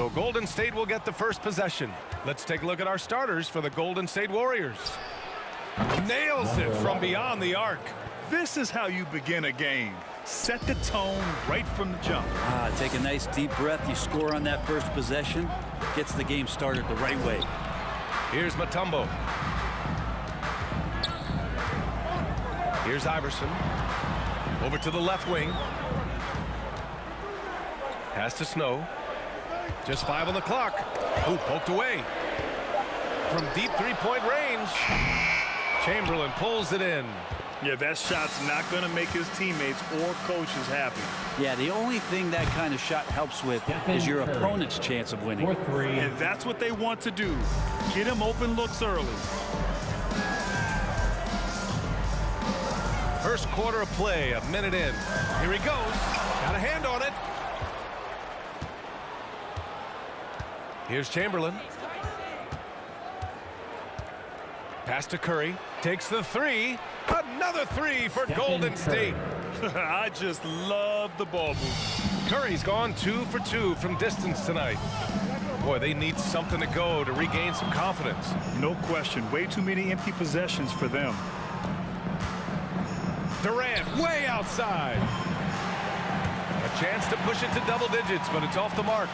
So Golden State will get the first possession. Let's take a look at our starters for the Golden State Warriors. Nails it from beyond the arc. This is how you begin a game. Set the tone right from the jump. Ah, take a nice deep breath. You score on that first possession. Gets the game started the right way. Here's Mutombo. Here's Iverson. Over to the left wing. Pass to Snow. Just five on the clock. Ooh, poked away. From deep three-point range. Chamberlain pulls it in. Yeah, that shot's not going to make his teammates or coaches happy. Yeah, the only thing that kind of shot helps with is your opponent's chance of winning. And that's what they want to do. Get him open looks early. First quarter of play, a minute in. Here he goes. Got a hand on it. Here's Chamberlain. Pass to Curry. Takes the three. Another three for Golden State. I just love the ball move. Curry's gone two for two from distance tonight. Boy, they need something to go to regain some confidence. No question. Way too many empty possessions for them. Durant way outside. A chance to push it to double digits, but it's off the mark.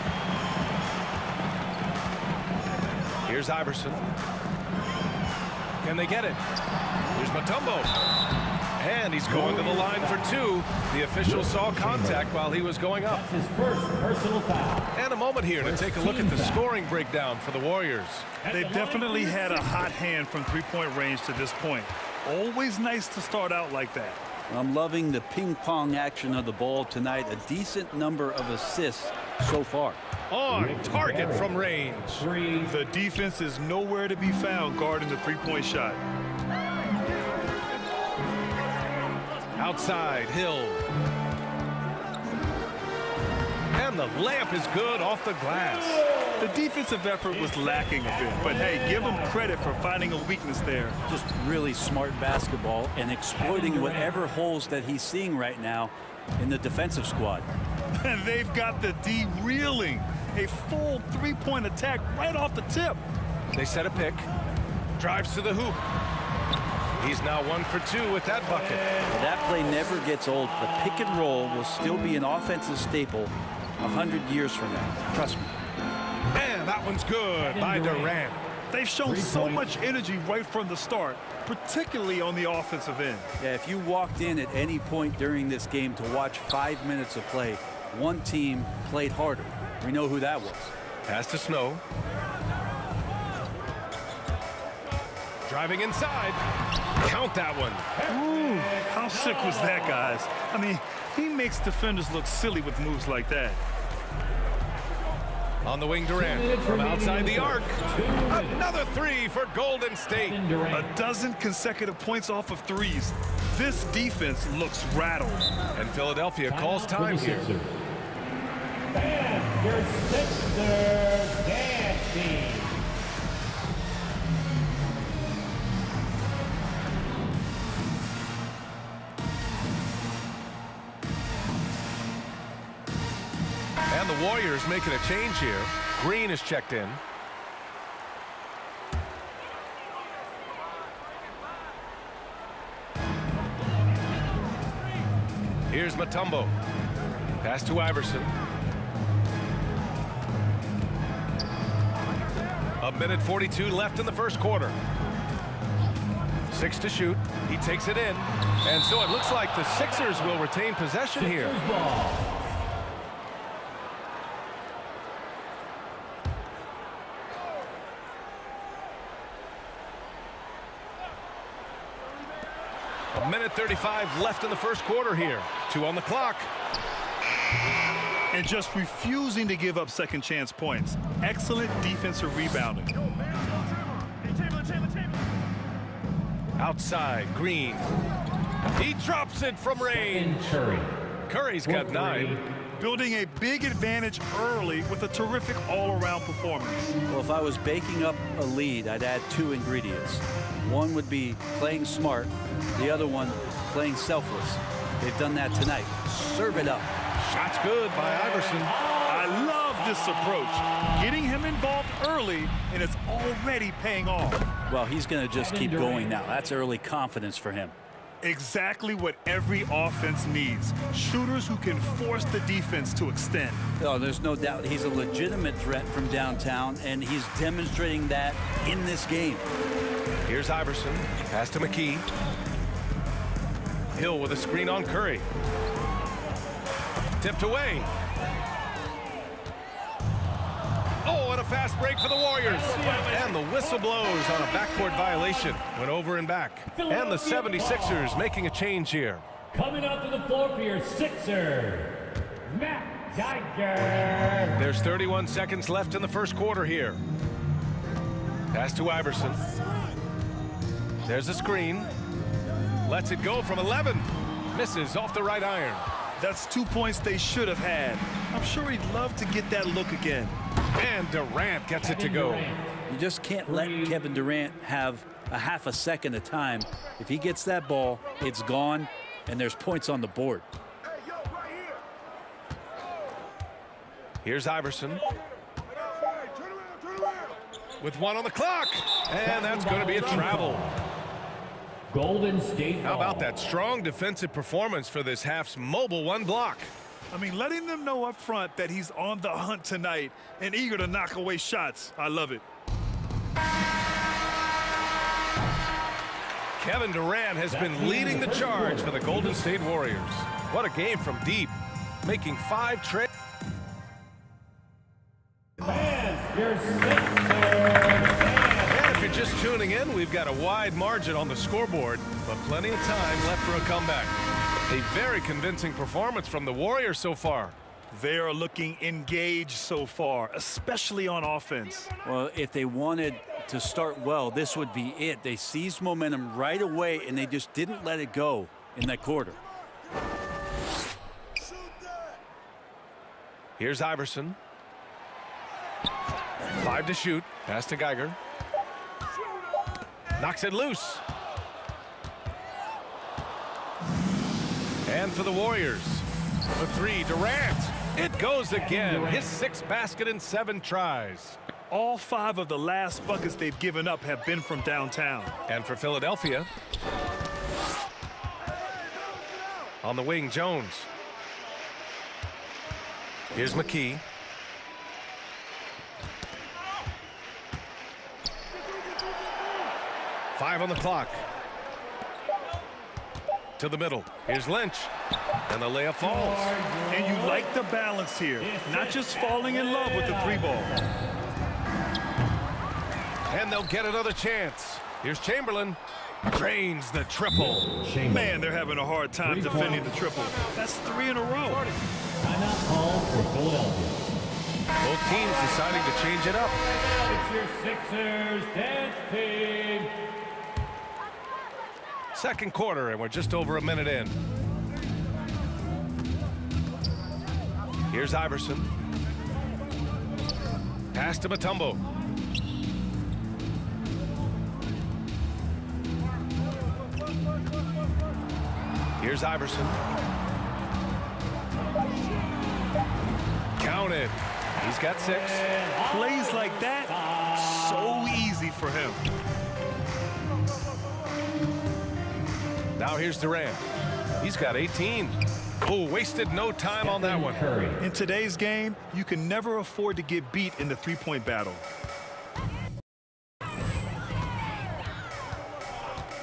Here's Iverson. Can they get it? Here's Mutombo. And he's going to the line for two. The official saw contact while he was going up. His first personal foul. And a moment here to take a look at the scoring breakdown for the Warriors. They definitely had a hot hand from three-point range to this point. Always nice to start out like that. I'm loving the ping-pong action of the ball tonight. A decent number of assists so far. On target from range. The defense is nowhere to be found guarding the three-point shot. Outside, Hill. And the layup is good off the glass. The defensive effort was lacking a bit, but hey, give them credit for finding a weakness there. Just really smart basketball and exploiting whatever holes that he's seeing right now in the defensive squad. And they've got the D reeling. A full three-point attack right off the tip. They set a pick. Drives to the hoop. He's now one for two with that bucket. That play never gets old. The pick and roll will still be an offensive staple 100 years from now. Trust me. And that one's good by Durant. They've shown so much energy right from the start, particularly on the offensive end. Yeah, if you walked in at any point during this game to watch five minutes of play, one team played harder. We know who that was. Pass to Snow. Driving inside. Count that one. Ooh, how sick was that, guys? I mean, he makes defenders look silly with moves like that. On the wing, Durant from outside the arc. Another three for Golden State. A dozen consecutive points off of threes. This defense looks rattled. And Philadelphia calls time here. And your Sixers dancing. And the Warriors making a change here. Green is checked in. Here's Mutombo. Pass to Iverson. Minute 42 left in the first quarter. Six to shoot. He takes it in. And so it looks like the Sixers will retain possession here. Ball. A minute 35 left in the first quarter here. Two on the clock. And just refusing to give up second chance points. Excellent defensive rebounding. Outside, Green. He drops it from range. Curry. Curry's got nine. Building a big advantage early with a terrific all-around performance. Well, if I was baking up a lead, I'd add two ingredients. One would be playing smart. The other one, playing selfless. They've done that tonight. Serve it up. Shot's good by Iverson. I love this approach. Getting him involved early, and it's already paying off. Well, he's going to just keep going now. That's early confidence for him. Exactly what every offense needs. Shooters who can force the defense to extend. Oh, there's no doubt he's a legitimate threat from downtown, and he's demonstrating that in this game. Here's Iverson. Pass to McKie. Hill with a screen on Curry. Tipped away. Oh, and a fast break for the Warriors. And the whistle blows on a backcourt violation. Went over and back. And the 76ers making a change here. Coming out to the floor for your Sixer, Matt Geiger. There's 31 seconds left in the first quarter here. Pass to Iverson. There's a screen. Lets it go from 11. Misses off the right iron. That's two points they should have had. I'm sure he'd love to get that look again. And Durant gets it to go. You just can't let Kevin Durant have a half a second of time. If he gets that ball, it's gone, and there's points on the board. Here's Iverson. With one on the clock. And that's going to be a travel. Golden State How about that strong defensive performance for this half's mobile one block? I mean, letting them know up front that he's on the hunt tonight and eager to knock away shots. I love it. Kevin Durant has been leading the charge for the Golden State Warriors. What a game from deep, making five trade. Just tuning in, we've got a wide margin on the scoreboard, but plenty of time left for a comeback. A very convincing performance from the Warriors so far. They are looking engaged so far, especially on offense. Well, if they wanted to start well, this would be it. They seized momentum right away, and they just didn't let it go in that quarter. Here's Iverson. Five to shoot. Pass to Geiger. Knocks it loose. And for the Warriors, the three, Durant. It goes again. His sixth basket in seven tries. All five of the last buckets they've given up have been from downtown. And for Philadelphia, on the wing, Jones. Here's McKie. Five on the clock. To the middle. Here's Lynch. And the layup falls. And you like the balance here, not just falling in love with the three ball. And they'll get another chance. Here's Chamberlain. Drains the triple. Man, they're having a hard time defending the triple. That's three in a row. timeout called for Philadelphia. Both teams deciding to change it up. It's your Sixers dance team. Second quarter, and we're just over a minute in. Here's Iverson. Pass to Mutombo. Here's Iverson. Counted. He's got six. Plays like that, so easy for him. Now here's Durant. He's got 18. Oh, wasted no time on that one. Curry. In today's game, you can never afford to get beat in the three-point battle.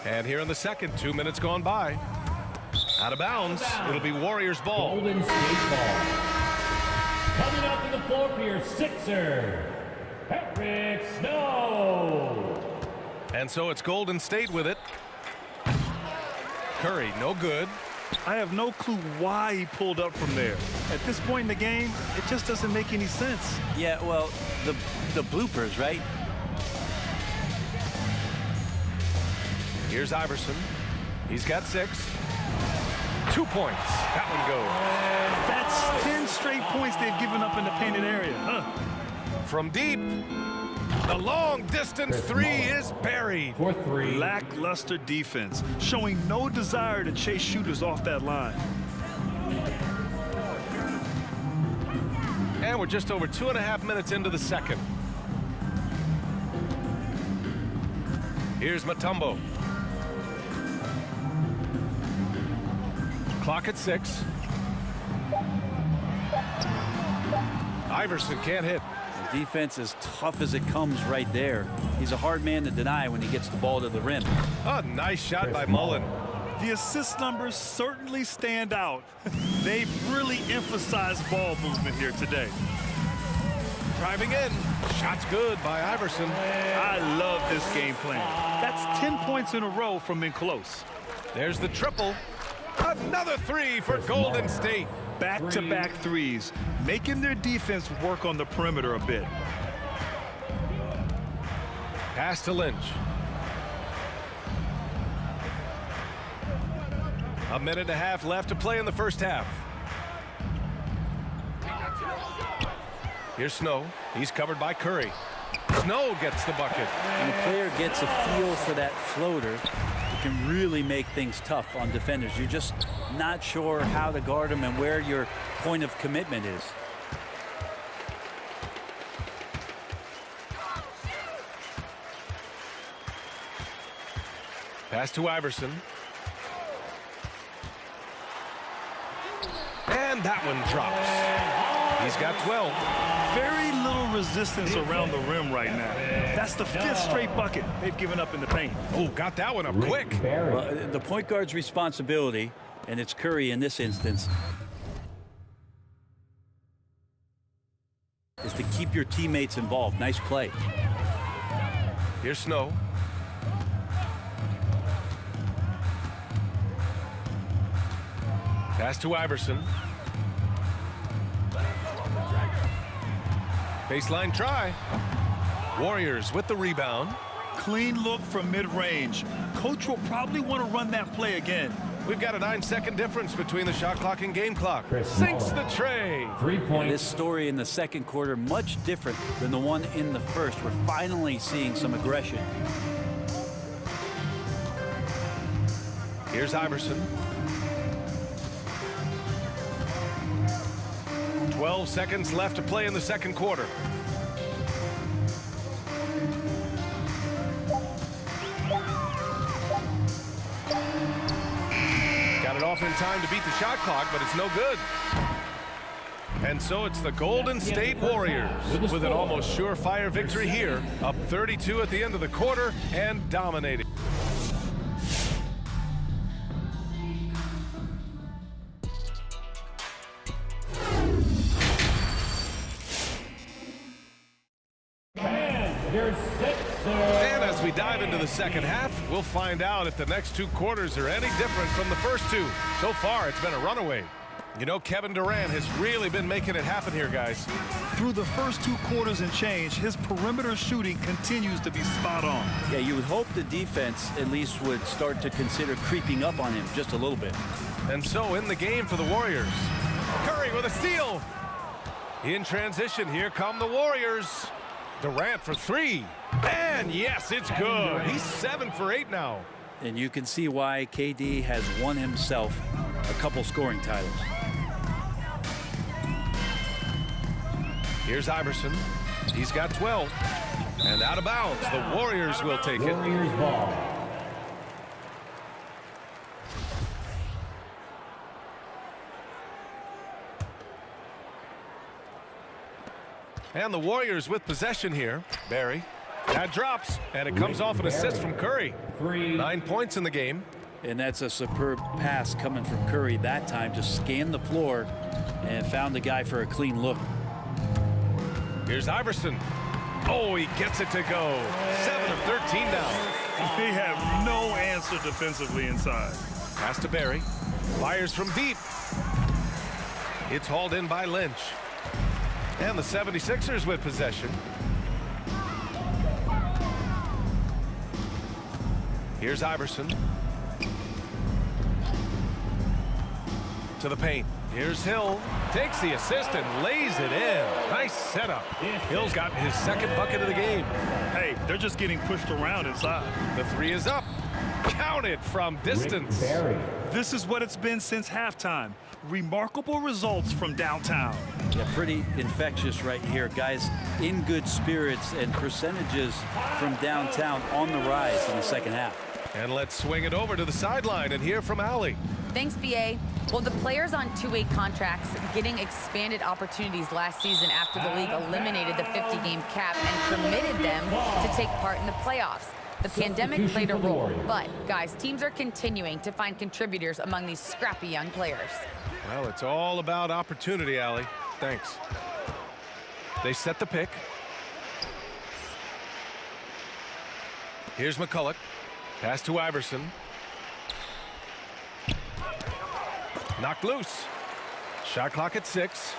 And here in the second, two minutes gone by. Out of bounds. It'll be Warriors ball. Golden State ball. Coming out to the floor for your Sixer, Patrick Snow. And so it's Golden State with it. Curry, no good. I have no clue why he pulled up from there. At this point in the game, it just doesn't make any sense. Yeah, well, the the bloopers, right? Here's Iverson. He's got six. Two points. That one goes. That's 10 straight points they've given up in the painted area. Huh. From deep, the long distance three is buried. For three. Lackluster defense, showing no desire to chase shooters off that line. And we're just over two and a half minutes into the second. Here's Mutombo. Clock at six. Iverson can't hit. The defense as tough as it comes right there. He's a hard man to deny when he gets the ball to the rim. A nice shot by Mullin. The assist numbers certainly stand out. They've really emphasize ball movement here today. Driving in. Shot's good by Iverson. I love this game plan. That's 10 points in a row from in close. There's the triple. Another three for Golden State. Back-to-back -back threes, making their defense work on the perimeter a bit. Pass to Lynch. A minute and a half left to play in the first half. Here's Snow. He's covered by Curry. Snow gets the bucket. When a player gets a feel for that floater, can really make things tough on defenders. You're just not sure how to guard them and where your point of commitment is. Pass to Iverson. And that one drops. He's got 12. Very little resistance around the rim right now. That's the fifth straight bucket they've given up in the paint. Oh, got that one up quick. Well, the point guard's responsibility, and it's Curry in this instance, is to keep your teammates involved. Nice play. Here's Snow. Pass to Iverson. Baseline try. Warriors with the rebound. Clean look from mid-range. Coach will probably want to run that play again. We've got a nine-second difference between the shot clock and game clock. Sinks the trey. Three points. This story in the second quarter much different than the one in the first. We're finally seeing some aggression. Here's Iverson. 12 seconds left to play in the second quarter. Got it off in time to beat the shot clock, but it's no good. And so it's the Golden State Warriors with an almost surefire victory here, up 32 at the end of the quarter and dominating. The second half, we'll find out if the next two quarters are any different from the first two. So far, it's been a runaway. You know, Kevin Durant has really been making it happen here, guys. Through the first two quarters and change, his perimeter shooting continues to be spot on. Yeah, you would hope the defense at least would start to consider creeping up on him just a little bit. And so in the game for the Warriors, Curry with a steal. In transition, here come the Warriors. Durant for three. And yes, it's good. He's seven for eight now. And you can see why KD has won himself a couple scoring titles. Here's Iverson. He's got 12. And out of bounds. The Warriors will take it. Warriors ball. And the Warriors with possession here. Barry. That drops. And it comes off an assist from Curry. Nine points in the game. And that's a superb pass coming from Curry that time. Just scanned the floor and found the guy for a clean look. Here's Iverson. Oh, he gets it to go. 7 of 13 now. They have no answer defensively inside. Pass to Barry. Fires from deep. It's hauled in by Lynch. And the 76ers with possession. Here's Iverson. To the paint. Here's Hill. Takes the assist and lays it in. Nice setup. Hill's got his second bucket of the game. Hey, they're just getting pushed around inside. The three is up. Count it from distance. This is what it's been since halftime. Remarkable results from downtown. Yeah, pretty infectious right here. Guys in good spirits and percentages from downtown on the rise in the second half. And let's swing it over to the sideline and hear from Allie. Thanks, BA. Well, the players on two-way contracts getting expanded opportunities last season after the league eliminated the 50-game cap and permitted them to take part in the playoffs. The pandemic played a role, but, guys, teams are continuing to find contributors among these scrappy young players. Well, it's all about opportunity, Allie. Thanks. They set the pick. Here's MacCulloch. Pass to Iverson. Knocked loose. Shot clock at six.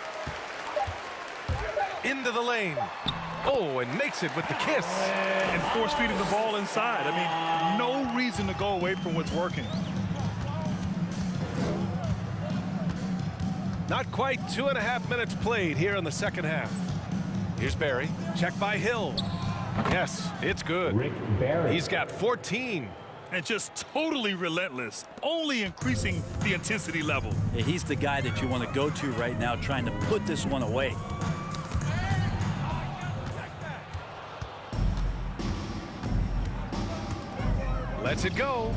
Into the lane. Oh, and makes it with the kiss. And force feeding the ball inside. I mean, no reason to go away from what's working. Not quite two and a half minutes played here in the second half. Here's Barry. Check by Hill. Yes, it's good. Rick Barry. He's got 14. And just totally relentless, only increasing the intensity level. Yeah, he's the guy that you want to go to right now trying to put this one away. Let's it go.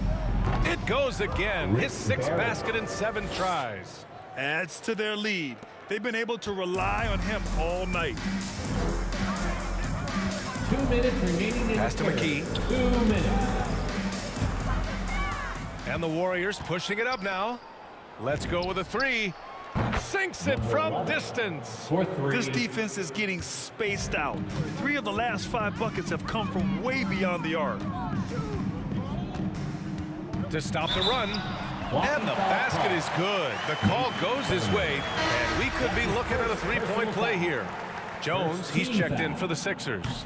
It goes again. His sixth Barry. basket in seven tries. Adds to their lead. They've been able to rely on him all night. Two minutes remaining Pass to. McKie. Two minutes. And the Warriors pushing it up now. Let's go with a three. Sinks it from distance. For three. This defense is getting spaced out. Three of the last five buckets have come from way beyond the arc. To stop the run. And the basket is good. The call goes his way. And we could be looking at a three-point play here. Jones, he's checked in for the Sixers.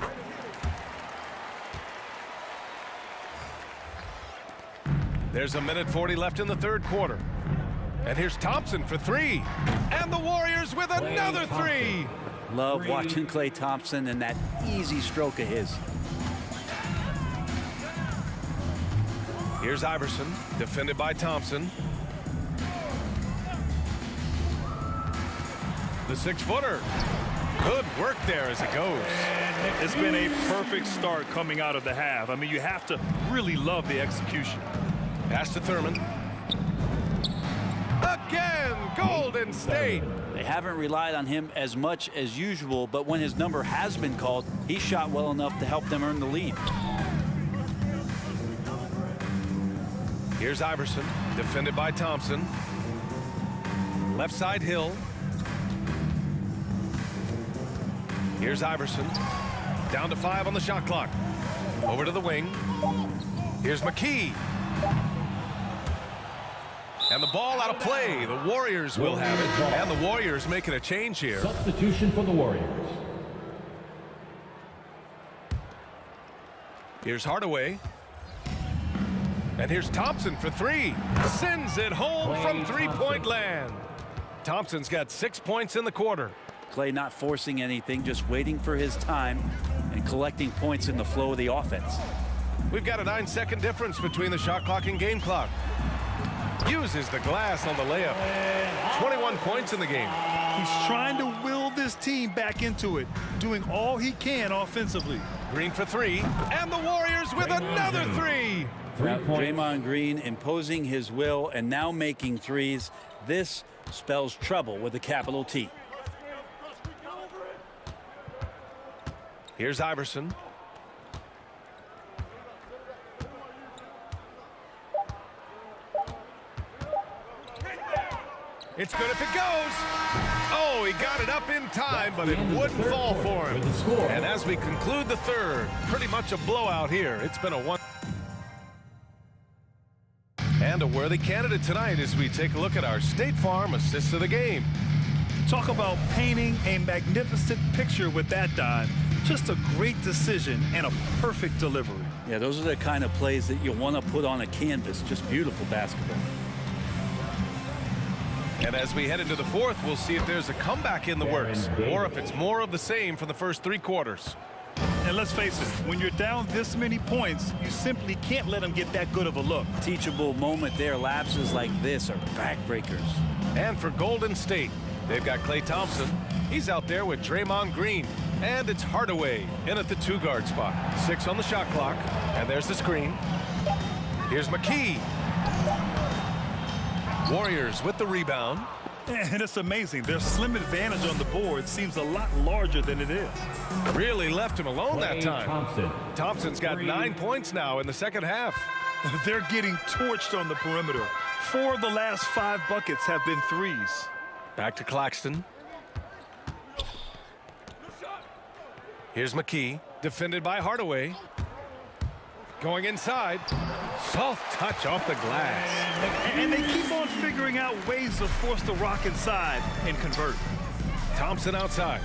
There's a minute 40 left in the third quarter. And here's Thompson for three. And the Warriors with another three. Love watching Klay Thompson and that easy stroke of his. Here's Iverson, defended by Thompson. The six-footer. Good work there as it goes. It's been a perfect start coming out of the half. I mean, you have to really love the execution. Pass to Thurmond. Again, Golden State. They haven't relied on him as much as usual, but when his number has been called, he shot well enough to help them earn the lead. Here's Iverson, defended by Thompson. Left side Hill. Here's Iverson. Down to five on the shot clock. Over to the wing. Here's McKie. And the ball out of play. The Warriors will have it. And the Warriors making a change here. Substitution for the Warriors. Here's Hardaway. And here's Thompson for three. Sends it home from three-point land. Thompson's got six points in the quarter. Klay not forcing anything, just waiting for his time and collecting points in the flow of the offense. We've got a nine-second difference between the shot clock and game clock. Uses the glass on the layup. 21 points in the game. He's trying to will this team back into it, doing all he can offensively. Green for three. And the Warriors with another three. Three Now, points. Draymond Green imposing his will and now making threes. This spells trouble with a capital T. Here's Iverson. It's good if it goes. Oh, he got it up in time, but it wouldn't fall for him. With the score. And as we conclude the third, pretty much a blowout here. It's been a one. And a worthy candidate tonight as we take a look at our State Farm assist of the game. Talk about painting a magnificent picture with that dime. Just a great decision and a perfect delivery. Yeah, those are the kind of plays that you want to put on a canvas. Just beautiful basketball. And as we head into the fourth, we'll see if there's a comeback in the works or if it's more of the same from the first three quarters. And let's face it, when you're down this many points, you simply can't let them get that good of a look. Teachable moment there. Lapses like this are backbreakers. And for Golden State, They've got Klay Thompson. He's out there with Draymond Green. And it's Hardaway in at the two-guard spot. Six on the shot clock. And there's the screen. Here's McKie. Warriors with the rebound. And it's amazing. Their slim advantage on the board seems a lot larger than it is. Really left him alone that time. Thompson. Thompson's got Three. nine points now in the second half. They're getting torched on the perimeter. Four of the last five buckets have been threes. Back to Claxton. Here's McKie, defended by Hardaway. Going inside. Soft touch off the glass. And they keep on figuring out ways to force the rock inside and convert. Thompson outside.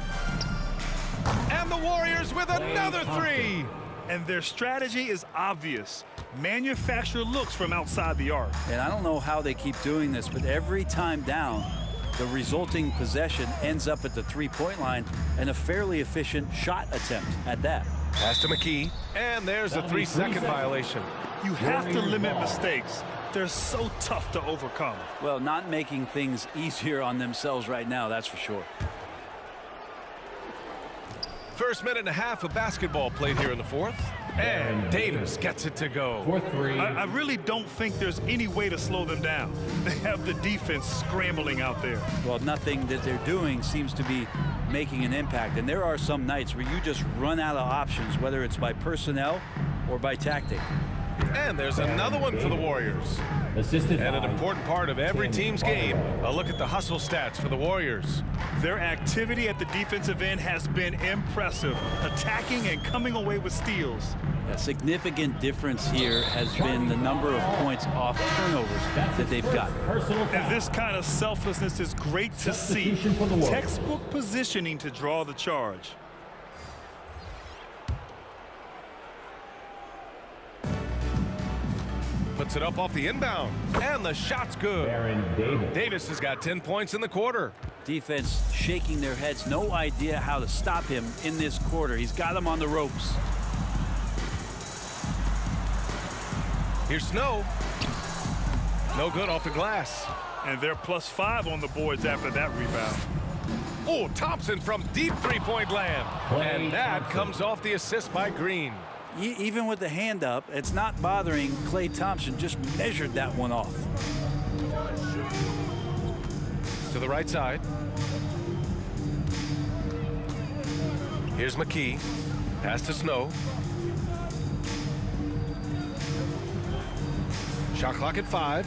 And the Warriors with another three. And their strategy is obvious. Manufacture looks from outside the arc. And I don't know how they keep doing this, but every time down, the resulting possession ends up at the three-point line and a fairly efficient shot attempt at that. Pass to McKie. And there's a That'll be three-second seconds. violation. You have to limit mistakes. They're so tough to overcome. Well, not making things easier on themselves right now, that's for sure. First minute and a half of basketball played here in the fourth. And Davis gets it to go. Fourth three. I, I really don't think there's any way to slow them down. They have the defense scrambling out there. Well, nothing that they're doing seems to be making an impact. And there are some nights where you just run out of options, whether it's by personnel or by tactic. And there's another one for the Warriors. Assisted And an important part of every team's game, a look at the hustle stats for the Warriors. Their activity at the defensive end has been impressive, attacking and coming away with steals. A significant difference here has been the number of points off turnovers that they've got. And this kind of selflessness is great to see. Substitution for the Warriors. Textbook positioning to draw the charge. Puts it up off the inbound. And the shot's good. Baron Davis. Davis has got 10 points in the quarter. Defense shaking their heads, no idea how to stop him in this quarter. He's got him on the ropes. Here's Snow. No good off the glass. And they're plus five on the boards after that rebound. Oh, Thompson from deep three-point land. And that Thompson. comes off the assist by Green. Even with the hand up, it's not bothering Klay Thompson. Just measured that one off. To the right side. Here's McKie. Pass to Snow. Shot clock at five.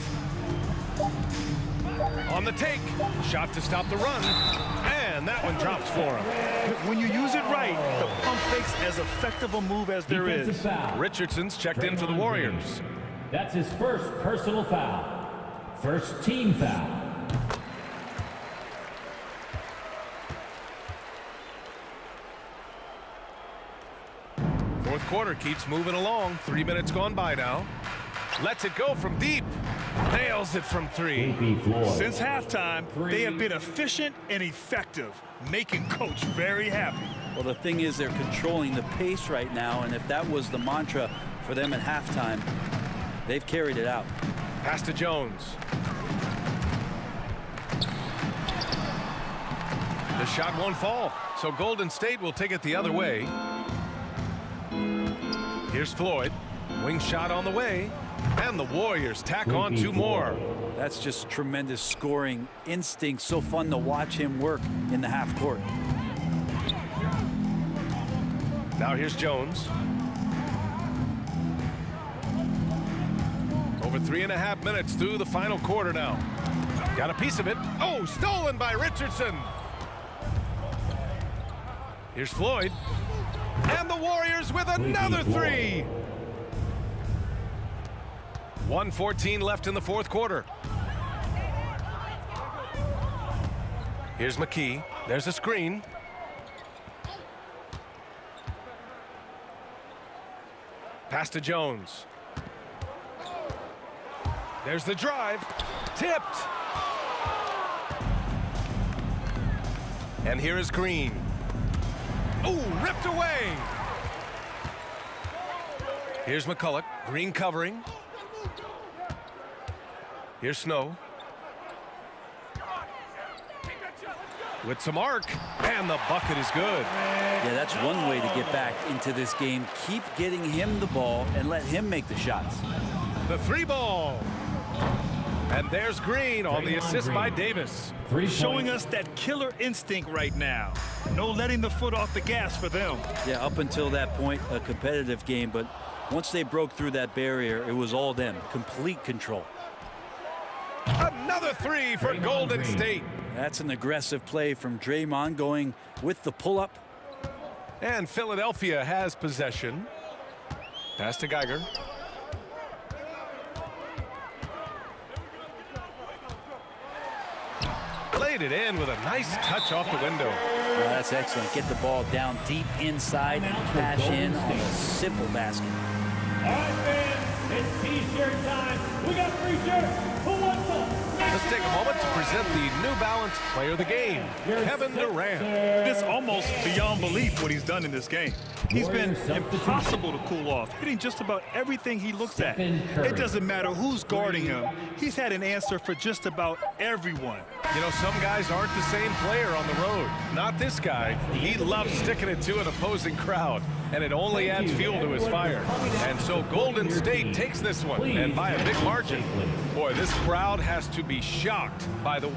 On the take. Shot to stop the run. And that one drops for him. When you use it right, the pump fake's as effective a move as there Defensive is. foul. Richardson's checked in for the Warriors. Green. That's his first personal foul. First team foul. Fourth quarter keeps moving along. Three minutes gone by now. Lets it go from deep. Nails it from three. AP Floyd. Since halftime, they have been efficient and effective, making coach very happy. Well, the thing is, they're controlling the pace right now, and if that was the mantra for them at halftime, they've carried it out. Pass to Jones. The shot won't fall, so Golden State will take it the other way. Here's Floyd. Wing shot on the way. And the Warriors tack on two more. That's just tremendous scoring instinct. So fun to watch him work in the half court. Now here's Jones. Over three and a half minutes through the final quarter now. Got a piece of it. Oh, stolen by Richardson. Here's Floyd. And the Warriors with another three. 114 left in the fourth quarter. Here's McKie. There's a screen. Pass to Jones. There's the drive. Tipped. And here is Green. Ooh, ripped away. Here's MacCulloch. Green covering. Here's Snow. with some arc, and the bucket is good. Yeah, that's one way to get back into this game. Keep getting him the ball and let him make the shots. The three ball. And there's Green on the Draymond assist Green. by Davis. He's showing us that killer instinct right now. No letting the foot off the gas for them. Yeah, up until that point, a competitive game, but once they broke through that barrier, it was all them. Complete control. Another three for Draymond Golden Green. State. That's an aggressive play from Draymond going with the pull-up. And Philadelphia has possession. Pass to Geiger. Played it in with a nice touch off the window. Well, that's excellent. Get the ball down deep inside and cash in on a simple basket. All right, fans, it's T-shirt time. We got free shirts. Who wants them? Let's take a moment to present the New Balance Player of the Game, Kevin Durant. It's almost beyond belief what he's done in this game. He's been impossible to cool off, hitting just about everything he looks at. It doesn't matter who's guarding him. He's had an answer for just about everyone. You know, some guys aren't the same player on the road. Not this guy. He loves sticking it to an opposing crowd, and it only adds fuel to his fire. And so Golden State takes this one, and by a big margin. Boy, this crowd has to be shocked by the